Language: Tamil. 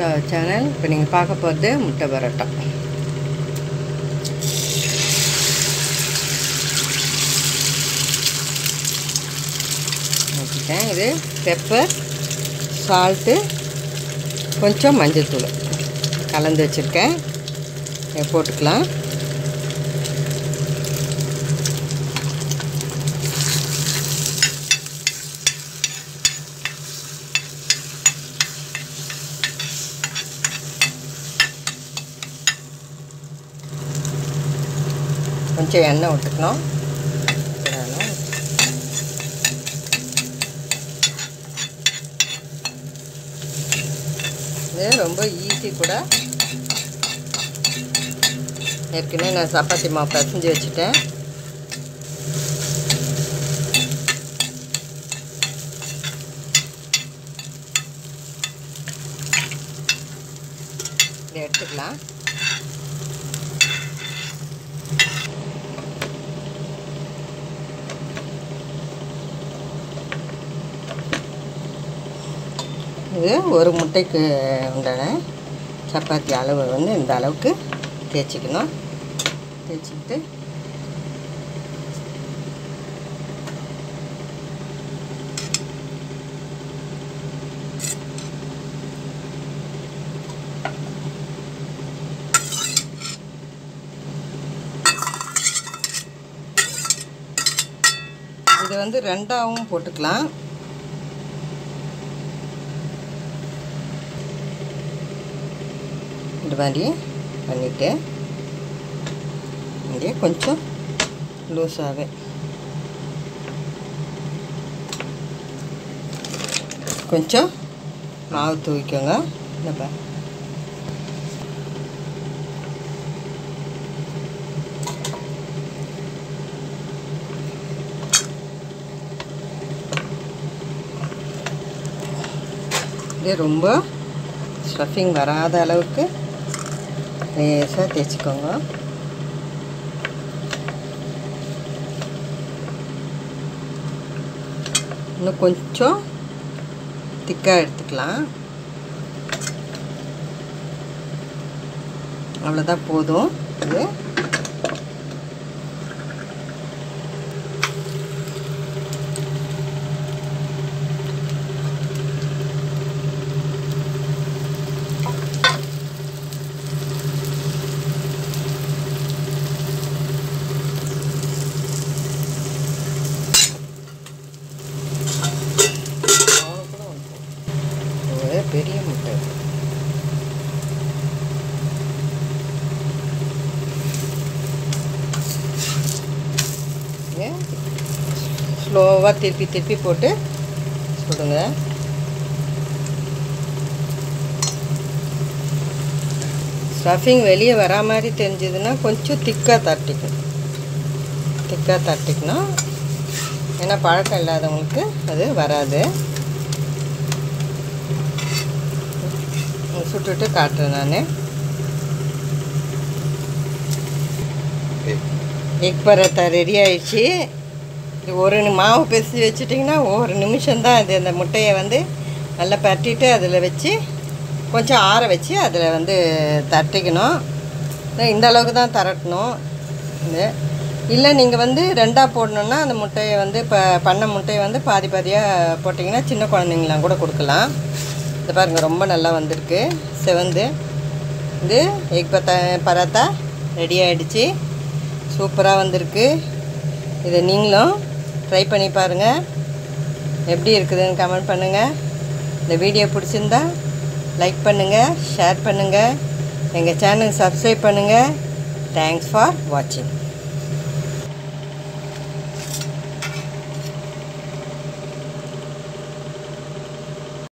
சேனல் இப்போ நீங்கள் பார்க்க போகிறது முட்டை பரோட்டா. வச்சுட்டேன் இது பெப்பர் சால்ட்டு கொஞ்சம் மஞ்சள்தூள் கலந்து வச்சுருக்கேன். போட்டுக்கலாம். கொஞ்சம் எண்ணெய் விட்டுக்கணும். இது ரொம்ப ஈஸி கூட. ஏற்கனவே நான் சப்பாத்தி மாவு பிசைஞ்சு வச்சுட்டேன். இதை எடுத்துக்கலாம். இது ஒரு முட்டைக்கு உண்டான சப்பாத்தி அளவு வந்து இந்த அளவுக்கு தேய்ச்சிக்கணும். தேய்ச்சிக்கிட்டு இது வந்து ரெண்டாகவும் போட்டுக்கலாம். இது மாதிரி பண்ணிவிட்டு இங்கே கொஞ்சம் லூஸாகவே. கொஞ்சம் மாவு தூவிக்கோங்க. இந்த இது ரொம்ப ஸ்டஃபிங் வராத அளவுக்கு லேசாக தேய்ச்சிக்கோங்க இன்னும் கொஞ்சம் திக்காக எடுத்துக்கலாம் அவ்வளோதான் போதும் இது ஒரு பெரிய முட்டை ஸ்லோவாக திருப்பி திருப்பி போட்டு சுடுங்க ஸ்டஃபிங் வெளியே வரா மாதிரி தெரிஞ்சதுன்னா கொஞ்சம் திக்காக தட்டிக்கணும் திக்காக தட்டிக்கணும். ஏன்னா பழக்கம் இல்லாதவங்களுக்கு அது வராது. சுட்டுட்டு காட்டுறேன் நான் எக் பரோட்டா ரெடி ஆயிடுச்சு இது ஒரு மாவு பிசைஞ்சு வச்சுட்டிங்கன்னா ஒரு நிமிஷம்தான் இது அந்த முட்டையை வந்து நல்லா பரட்டிட்டு அதில் வச்சு கொஞ்சம் ஆற வச்சு அதில் வந்து தட்டிக்கணும் இந்த அளவுக்கு தான் தரட்டணும் இது இல்லை நீங்கள் வந்து ரெண்டாக போடணுன்னா அந்த முட்டையை வந்து இப்போ பண்ண முட்டையை வந்து பாதி பாதியாக போட்டிங்கன்னா சின்ன குழந்தைங்களாம் கூட கொடுக்கலாம் இது பாருங்கள் ரொம்ப நல்லா வந்திருக்கு. செவந்து. இது எக் பத்தா பராத்தா ரெடி ஆகிடுச்சு சூப்பராக வந்திருக்கு. இதை நீங்களும் ட்ரை பண்ணி பாருங்கள் எப்படி இருக்குதுன்னு கமெண்ட் பண்ணுங்கள் இந்த வீடியோ பிடிச்சிருந்தா லைக் பண்ணுங்கள் ஷேர் பண்ணுங்கள் எங்கள் சேனல் சப்ஸ்கிரைப் பண்ணுங்கள் தேங்க்ஸ் ஃபார் வாட்சிங்